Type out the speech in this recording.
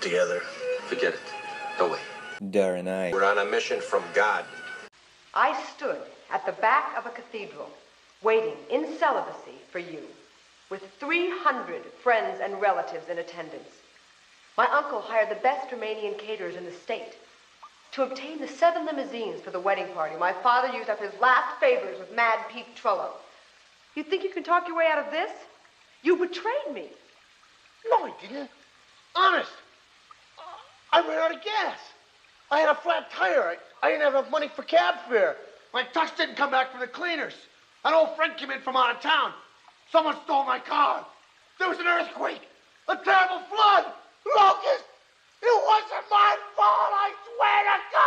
together. Forget it. No way. Darren I. We're on a mission from God. I stood at the back of a cathedral, waiting in celibacy for you, with 300 friends and relatives in attendance. My uncle hired the best Romanian caterers in the state. To obtain the seven limousines for the wedding party, my father used up his last favors with Mad Pete Trullo. You think you can talk your way out of this? You betrayed me. No, I didn't. Honest. I ran out of gas. I had a flat tire. I, I didn't have enough money for cab fare. My tux didn't come back from the cleaners. An old friend came in from out of town. Someone stole my car. There was an earthquake, a terrible flood, locusts. It wasn't my fault, I swear to God!